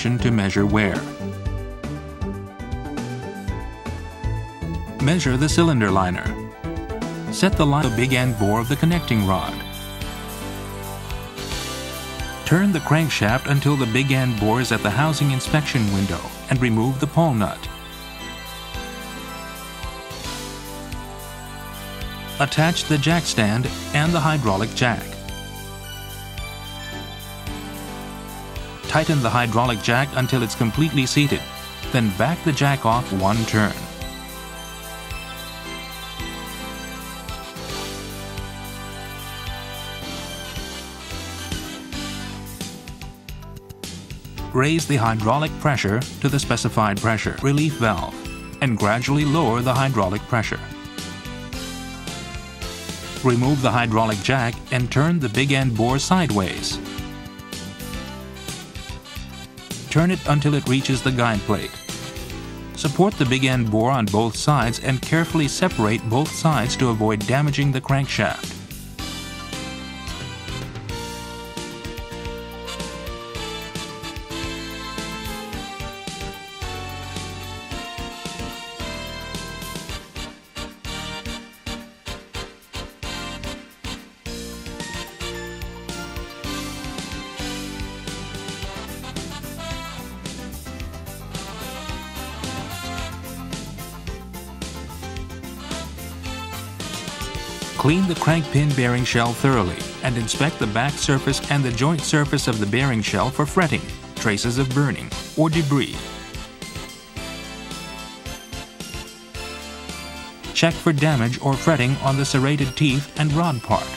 inspection to measure wear. Measure the cylinder liner. Set the line the big end bore of the connecting rod. Turn the crankshaft until the big end bore is at the housing inspection window and remove the pull nut. Attach the jack stand and the hydraulic jack. Tighten the hydraulic jack until it's completely seated, then back the jack off one turn. Raise the hydraulic pressure to the specified pressure relief valve and gradually lower the hydraulic pressure. Remove the hydraulic jack and turn the big end bore sideways. Turn it until it reaches the guide plate. Support the big end bore on both sides and carefully separate both sides to avoid damaging the crankshaft. Clean the crank pin bearing shell thoroughly and inspect the back surface and the joint surface of the bearing shell for fretting, traces of burning, or debris. Check for damage or fretting on the serrated teeth and rod part.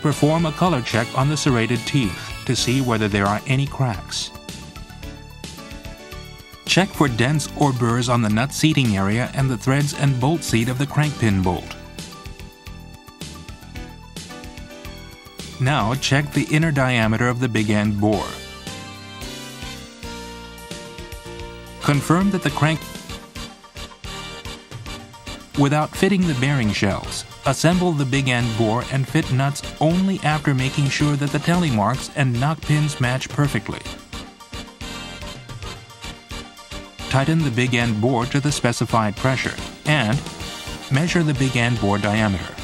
Perform a color check on the serrated teeth to see whether there are any cracks. Check for dents or burrs on the nut seating area and the threads and bolt seat of the crank pin bolt. Now check the inner diameter of the big end bore. Confirm that the crank Without fitting the bearing shells, assemble the big end bore and fit nuts only after making sure that the tally marks and knock pins match perfectly. Tighten the big end bore to the specified pressure, and measure the big end bore diameter.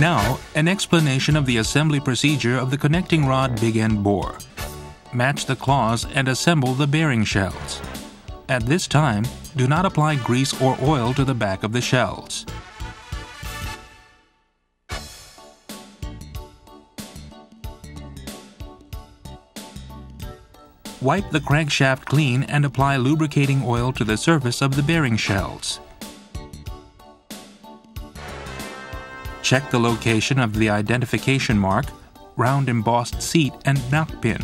Now, an explanation of the assembly procedure of the connecting rod big end bore. Match the claws and assemble the bearing shells. At this time, do not apply grease or oil to the back of the shells. Wipe the crankshaft clean and apply lubricating oil to the surface of the bearing shells. Check the location of the identification mark, round embossed seat and knock pin.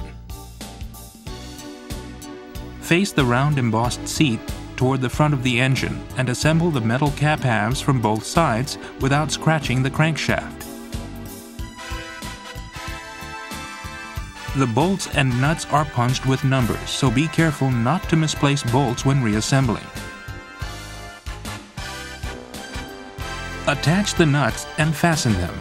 Face the round embossed seat toward the front of the engine and assemble the metal cap halves from both sides without scratching the crankshaft. The bolts and nuts are punched with numbers, so be careful not to misplace bolts when reassembling. Attach the nuts and fasten them.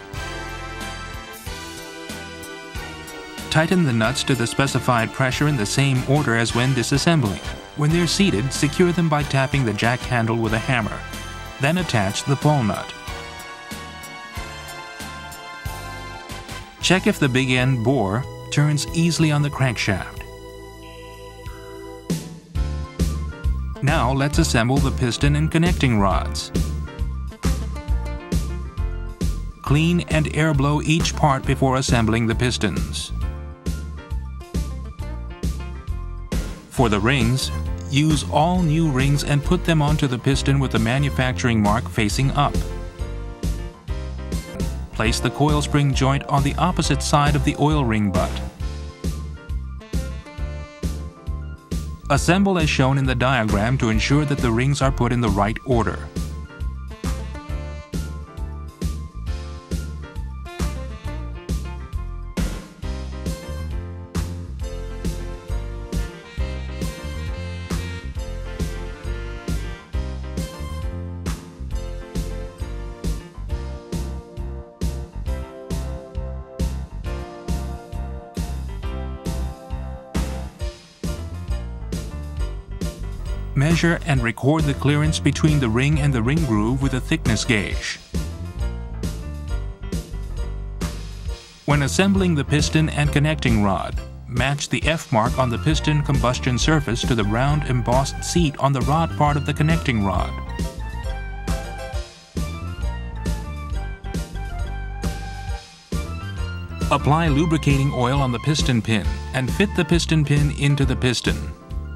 Tighten the nuts to the specified pressure in the same order as when disassembling. When they're seated, secure them by tapping the jack handle with a hammer. Then attach the pull nut. Check if the big end bore turns easily on the crankshaft. Now let's assemble the piston and connecting rods. Clean and air blow each part before assembling the pistons. For the rings, use all new rings and put them onto the piston with the manufacturing mark facing up. Place the coil spring joint on the opposite side of the oil ring butt. Assemble as shown in the diagram to ensure that the rings are put in the right order. Measure and record the clearance between the ring and the ring groove with a thickness gauge. When assembling the piston and connecting rod, match the F mark on the piston combustion surface to the round embossed seat on the rod part of the connecting rod. Apply lubricating oil on the piston pin and fit the piston pin into the piston.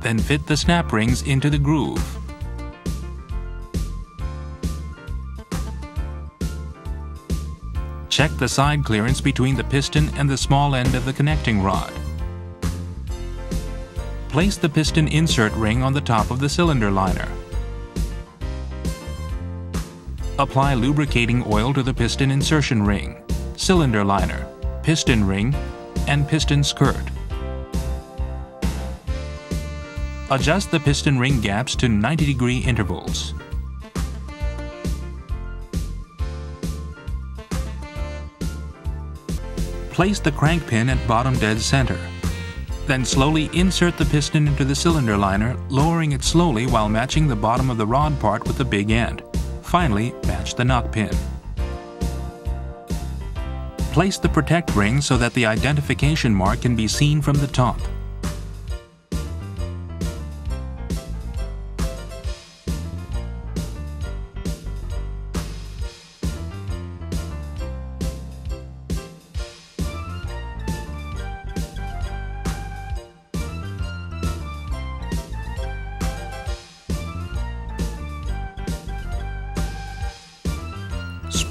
Then fit the snap rings into the groove. Check the side clearance between the piston and the small end of the connecting rod. Place the piston insert ring on the top of the cylinder liner. Apply lubricating oil to the piston insertion ring, cylinder liner, piston ring, and piston skirt. Adjust the piston ring gaps to 90 degree intervals. Place the crank pin at bottom dead center. Then slowly insert the piston into the cylinder liner, lowering it slowly while matching the bottom of the rod part with the big end. Finally, match the knock pin. Place the protect ring so that the identification mark can be seen from the top.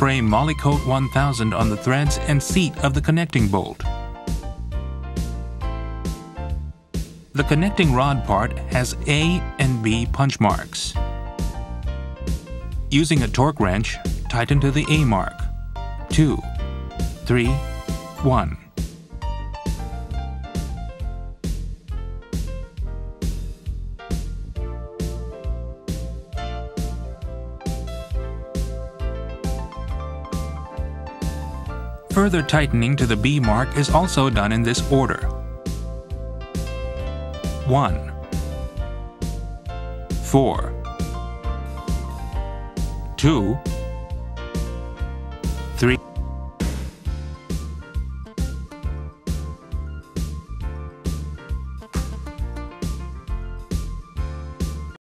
Spray Molykote 1000 on the threads and seat of the connecting bolt. The connecting rod part has A and B punch marks. Using a torque wrench, tighten to the A mark. 2, 3, 1. Further tightening to the B mark is also done in this order. 1 4 2 3